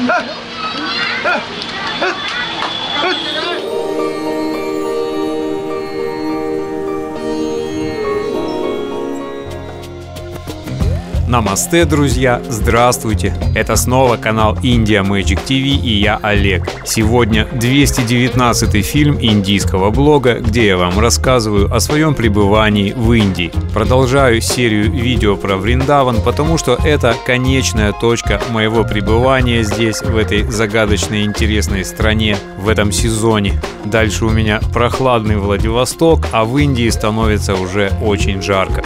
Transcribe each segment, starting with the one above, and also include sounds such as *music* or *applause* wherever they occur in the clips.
*laughs* Huh? Huh? Намасте, друзья! Здравствуйте! Это снова канал India Magic TV и я Олег. Сегодня 219 фильм индийского блога, где я вам рассказываю о своем пребывании в Индии. Продолжаю серию видео про Вриндаван, потому что это конечная точка моего пребывания здесь, в этой загадочной интересной стране, в этом сезоне. Дальше у меня прохладный Владивосток, а в Индии становится уже очень жарко.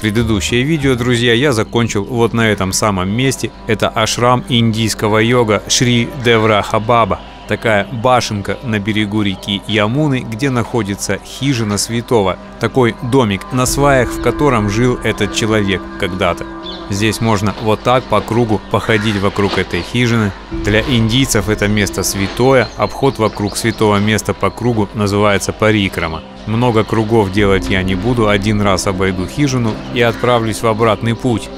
Предыдущее видео, друзья, я закончил вот на этом самом месте. Это ашрам индийского йога Шри Девраха Баба. Такая башенка на берегу реки Ямуны, где находится хижина святого. Такой домик на сваях, в котором жил этот человек когда-то. Здесь можно вот так по кругу походить вокруг этой хижины. Для индийцев это место святое, обход вокруг святого места по кругу называется парикрама. Много кругов делать я не буду, один раз обойду хижину и отправлюсь в обратный путь.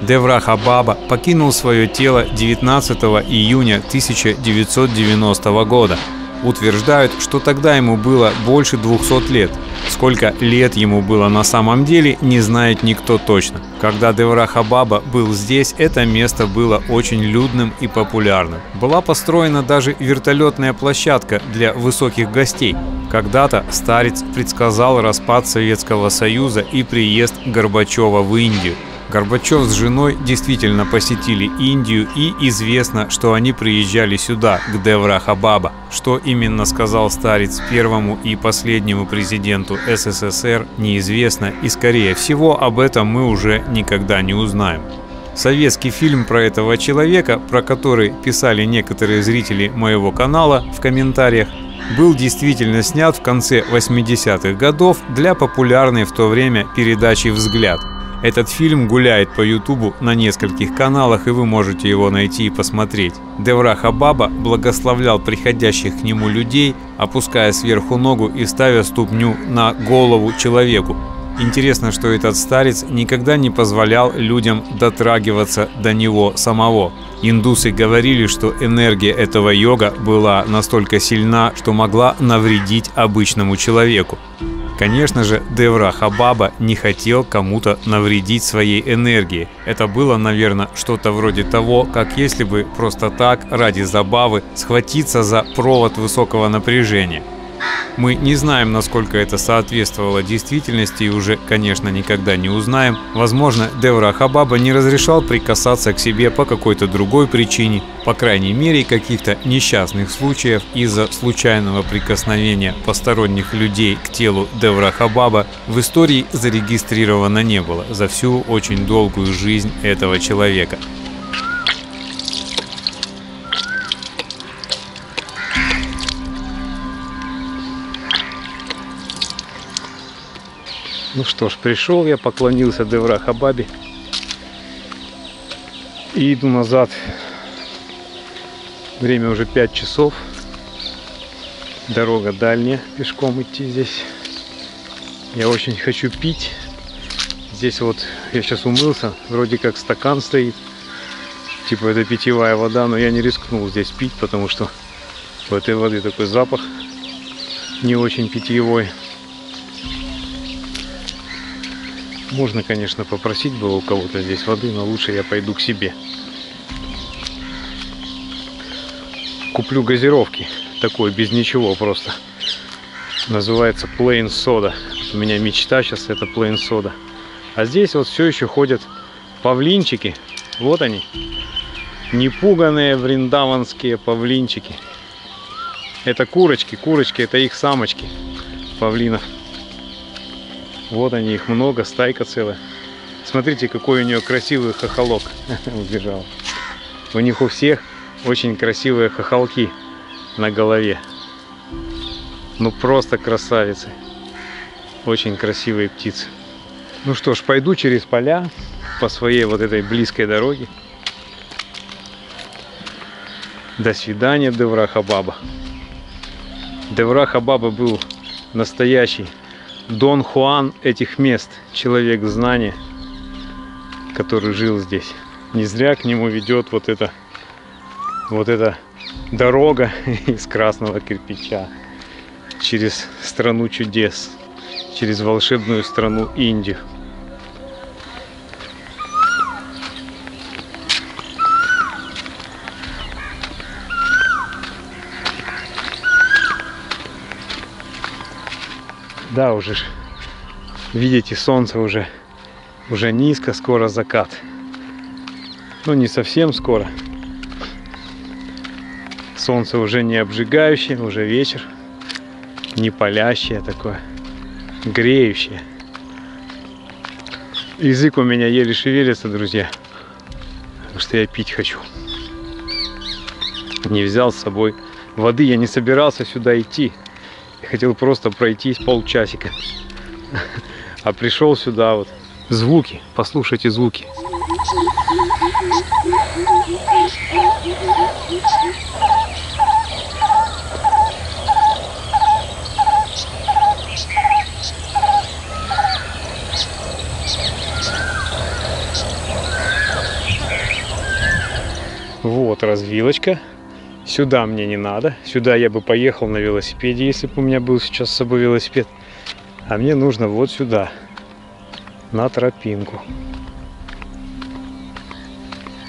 Девраха Баба покинул свое тело 19 июня 1990 года – утверждают, что тогда ему было больше 200 лет. Сколько лет ему было на самом деле, не знает никто точно. Когда Девраха Баба был здесь, это место было очень людным и популярным. Была построена даже вертолетная площадка для высоких гостей. Когда-то старец предсказал распад Советского Союза и приезд Горбачева в Индию. Горбачев с женой действительно посетили Индию и известно, что они приезжали сюда, к Деврахабаба. Что именно сказал старец первому и последнему президенту СССР, неизвестно и скорее всего об этом мы уже никогда не узнаем. Советский фильм про этого человека, про который писали некоторые зрители моего канала в комментариях, был действительно снят в конце 80-х годов для популярной в то время передачи «Взгляд». Этот фильм гуляет по Ютубу на нескольких каналах, и вы можете его найти и посмотреть. Девраха Баба благословлял приходящих к нему людей, опуская сверху ногу и ставя ступню на голову человеку. Интересно, что этот старец никогда не позволял людям дотрагиваться до него самого. Индусы говорили, что энергия этого йога была настолько сильна, что могла навредить обычному человеку. Конечно же, Девра Хабаба не хотел кому-то навредить своей энергией. Это было, наверное, что-то вроде того, как если бы просто так, ради забавы, схватиться за провод высокого напряжения. Мы не знаем, насколько это соответствовало действительности и уже, конечно, никогда не узнаем. Возможно, Девра Хабаба не разрешал прикасаться к себе по какой-то другой причине, по крайней мере, каких-то несчастных случаев из-за случайного прикосновения посторонних людей к телу Девра Хабаба в истории зарегистрировано не было за всю очень долгую жизнь этого человека. Ну что ж, пришел я, поклонился Девра Хабаби. И иду назад. Время уже 5 часов. Дорога дальняя, пешком идти здесь. Я очень хочу пить. Здесь вот я сейчас умылся, вроде как стакан стоит. Типа это питьевая вода, но я не рискнул здесь пить, потому что у этой воды такой запах не очень питьевой. Можно, конечно, попросить было у кого-то здесь воды, но лучше я пойду к себе. Куплю газировки. Такой, без ничего просто. Называется Plain Soda. У меня мечта сейчас это Plain Soda. А здесь вот все еще ходят павлинчики. Вот они. Непуганные вриндаванские павлинчики. Это курочки. Курочки это их самочки павлинов. Вот они, их много, стайка целая. Смотрите, какой у нее красивый хохолок *laughs* убежал. У них у всех очень красивые хохолки на голове. Ну просто красавицы. Очень красивые птицы. Ну что ж, пойду через поля по своей вот этой близкой дороге. До свидания, Девраха Баба. Девраха Баба был настоящий Дон Хуан этих мест, человек знания, который жил здесь. Не зря к нему ведет вот эта вот эта дорога *laughs* из красного кирпича через страну чудес, через волшебную страну Индию. Да, уже видите, солнце уже уже низко, скоро закат. Ну, не совсем скоро. Солнце уже не обжигающее, уже вечер. Не палящее такое, греющее. Язык у меня еле шевелится, друзья. Потому что я пить хочу. Не взял с собой воды, я не собирался сюда идти. Хотел просто пройтись полчасика. А пришел сюда вот Звуки, послушайте звуки. Вот развилочка. Сюда мне не надо. Сюда я бы поехал на велосипеде, если бы у меня был сейчас с собой велосипед. А мне нужно вот сюда на тропинку.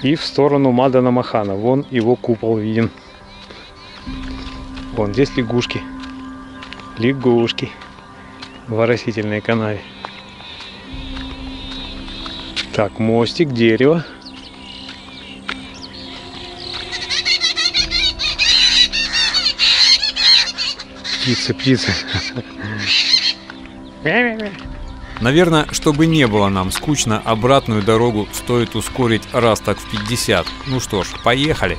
И в сторону Мадана Махана. Вон его купол виден. Вон здесь лягушки. Лягушки. В оросительной канаве. Так, мостик, дерево. Птицы, птицы. Наверное, чтобы не было нам скучно, обратную дорогу стоит ускорить раз так в 50. Ну что ж, поехали!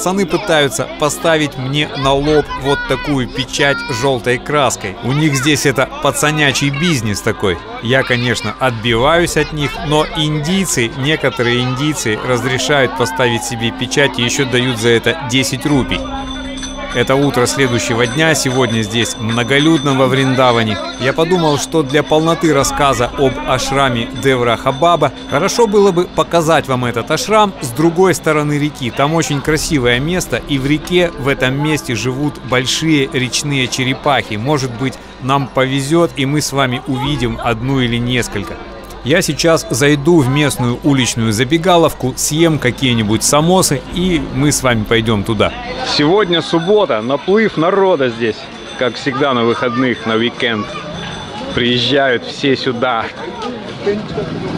Пацаны пытаются поставить мне на лоб вот такую печать желтой краской. У них здесь это пацанячий бизнес такой. Я, конечно, отбиваюсь от них, но индийцы, некоторые индийцы разрешают поставить себе печать и еще дают за это 10 рупий. Это утро следующего дня, сегодня здесь многолюдно во Вриндаване. Я подумал, что для полноты рассказа об ашраме Девра Хабаба хорошо было бы показать вам этот ашрам с другой стороны реки. Там очень красивое место, и в реке в этом месте живут большие речные черепахи. Может быть, нам повезет, и мы с вами увидим одну или несколько. Я сейчас зайду в местную уличную забегаловку, съем какие-нибудь самосы и мы с вами пойдем туда. Сегодня суббота, наплыв народа здесь, как всегда на выходных, на уикенд. Приезжают все сюда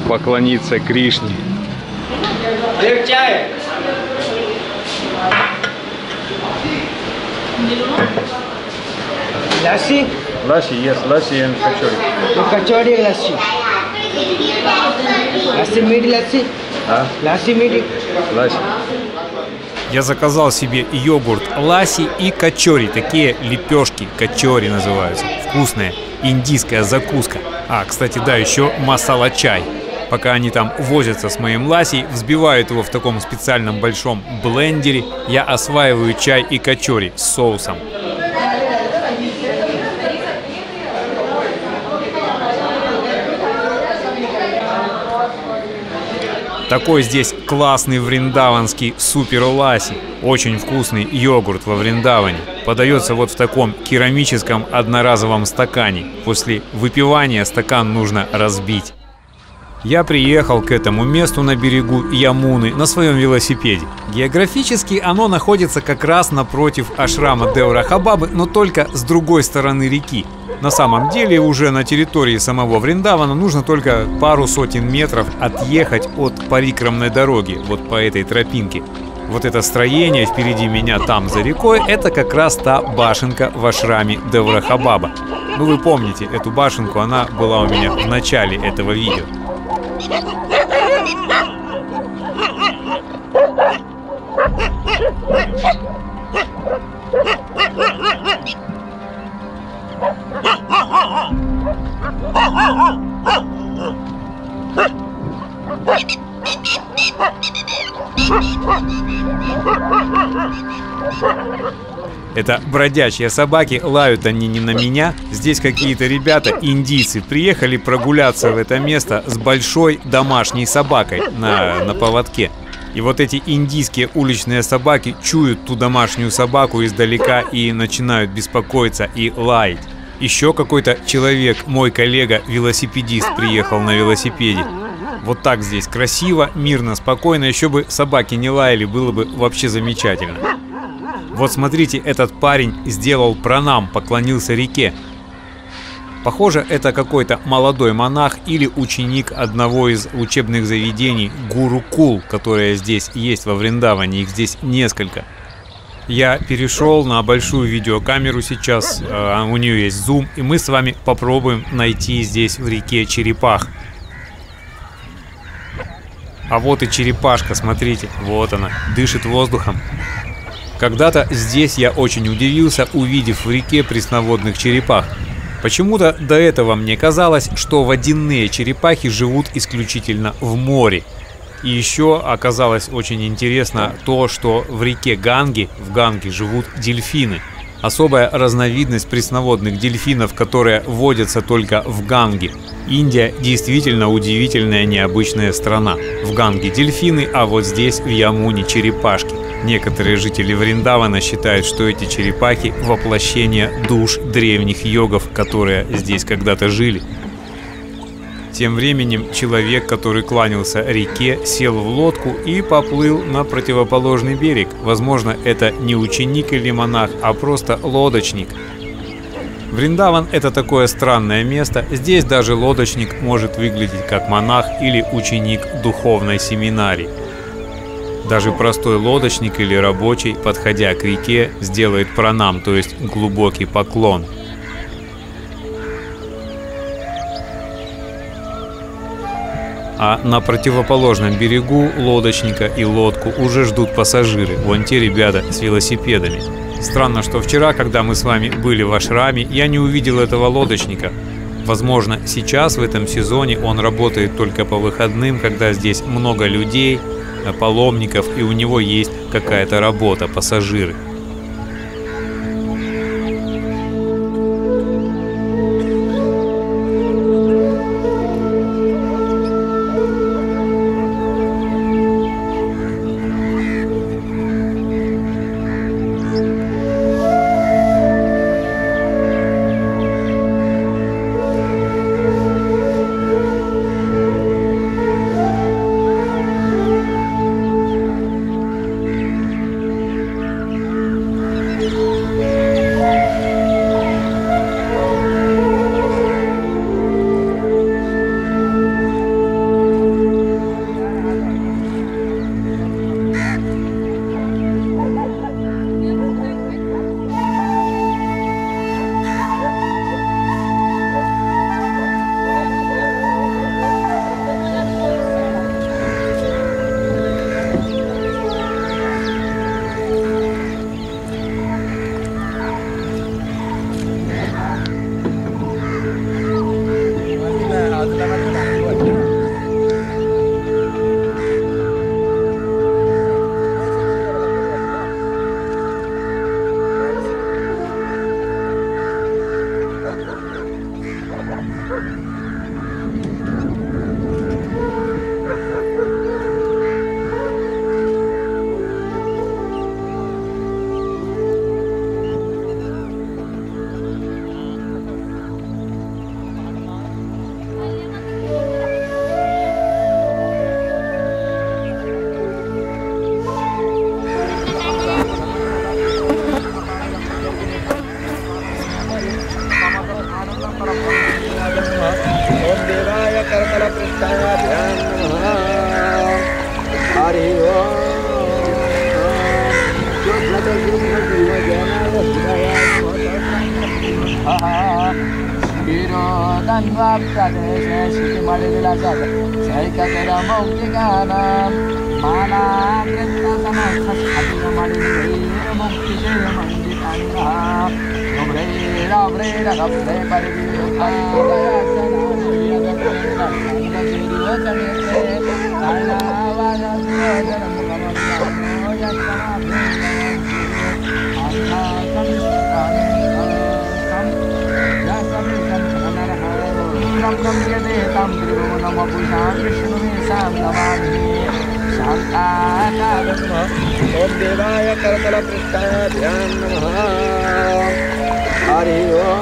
поклониться Кришне. Lassi? Lassi, yes, lassi and kachori. Kachori lassi. Lassi meat lassi? А? Lassi meat? Ласи. Я заказал себе йогурт ласи и качори. Такие лепешки качори называются. Вкусная индийская закуска. А, кстати, да, еще масала чай. Пока они там возятся с моим ласей, взбивают его в таком специальном большом блендере, я осваиваю чай и качори с соусом. Такой здесь классный вриндаванский супер ласи. Очень вкусный йогурт во Вриндаване. Подается вот в таком керамическом одноразовом стакане. После выпивания стакан нужно разбить. Я приехал к этому месту на берегу Ямуны на своем велосипеде. Географически оно находится как раз напротив ашрама Деура Хабабы, но только с другой стороны реки. На самом деле уже на территории самого Вриндавана нужно только пару сотен метров отъехать от парикрамной дороги, вот по этой тропинке. Вот это строение впереди меня там за рекой, это как раз та башенка в ашраме Деврахабаба. Ну вы помните эту башенку, она была у меня в начале этого видео. Это бродячие собаки, лают они не на меня. Здесь какие-то ребята, индийцы, приехали прогуляться в это место с большой домашней собакой на, на поводке. И вот эти индийские уличные собаки чуют ту домашнюю собаку издалека и начинают беспокоиться и лаять. Еще какой-то человек, мой коллега, велосипедист, приехал на велосипеде. Вот так здесь красиво, мирно, спокойно, еще бы собаки не лаяли, было бы вообще замечательно. Вот смотрите, этот парень сделал пранам, поклонился реке. Похоже, это какой-то молодой монах или ученик одного из учебных заведений Гурукул, которое здесь есть во Вриндаване, их здесь несколько. Я перешел на большую видеокамеру сейчас, э, у нее есть зум, и мы с вами попробуем найти здесь в реке черепах. А вот и черепашка, смотрите, вот она, дышит воздухом. Когда-то здесь я очень удивился, увидев в реке пресноводных черепах. Почему-то до этого мне казалось, что водяные черепахи живут исключительно в море. И еще оказалось очень интересно то, что в реке Ганги, в Ганге живут дельфины. Особая разновидность пресноводных дельфинов, которые водятся только в Ганге. Индия действительно удивительная необычная страна. В Ганге дельфины, а вот здесь в Ямуне черепашки. Некоторые жители Вриндавана считают, что эти черепахи – воплощение душ древних йогов, которые здесь когда-то жили. Тем временем человек, который кланялся реке, сел в лодку и поплыл на противоположный берег. Возможно, это не ученик или монах, а просто лодочник. Вриндаван – это такое странное место. Здесь даже лодочник может выглядеть как монах или ученик духовной семинарии. Даже простой лодочник или рабочий, подходя к реке, сделает пранам, то есть глубокий поклон. А на противоположном берегу лодочника и лодку уже ждут пассажиры, вон те ребята с велосипедами. Странно, что вчера, когда мы с вами были в Ашраме, я не увидел этого лодочника. Возможно, сейчас в этом сезоне он работает только по выходным, когда здесь много людей, паломников, и у него есть какая-то работа, пассажиры. san vap sa de se si ti ma de la sa sa ka ka da mo ti ka na ma na ke ta sa ma sa sa ti na ma de ni mo ti de ma ni ta na mo re ra re ra ga re pa ri pa da ya sa na ni ya ga re na na ni ri wa ka ni re ta na wa na ni da na mo ka ma ya sa na ni ta na नम्यते तं ध्रुवो नमपुषां विष्णुवेशां नमामि शान्ताकारम् ॐ हरि ओ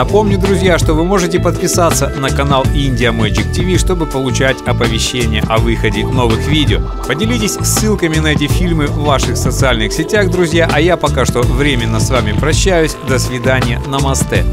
Напомню, друзья, что вы можете подписаться на канал India Magic TV, чтобы получать оповещения о выходе новых видео. Поделитесь ссылками на эти фильмы в ваших социальных сетях, друзья, а я пока что временно с вами прощаюсь. До свидания, намасте.